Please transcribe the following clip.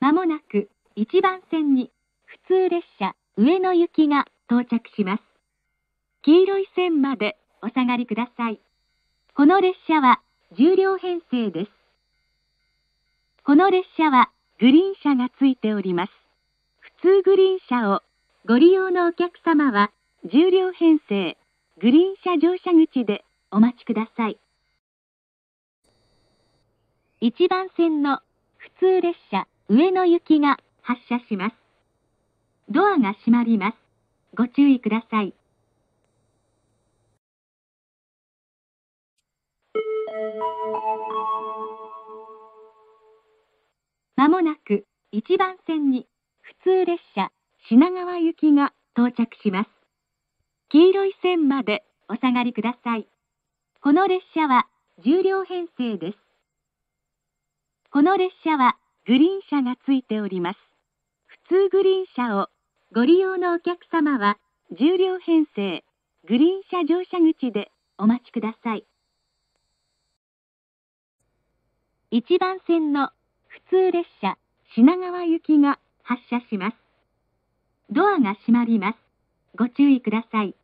まもなく1番線に普通列車上野行きが到着します。黄色い線までお下がりください。この列車は10両編成です。この列車はグリーン車がついております。普通グリーン車をご利用のお客様は10両編成グリーン車乗車口でお待ちください。1番線の普通列車上野行きが発車します。ドアが閉まります。ご注意ください。まもなく1番線に普通列車品川行きが到着します。黄色い線までお下がりください。この列車は10両編成です。この列車はグリーン車がついております。普通グリーン車をご利用のお客様は10両編成グリーン車乗車口でお待ちください。1番線の普通列車品川行きが発車します。ドアが閉まります。ご注意ください。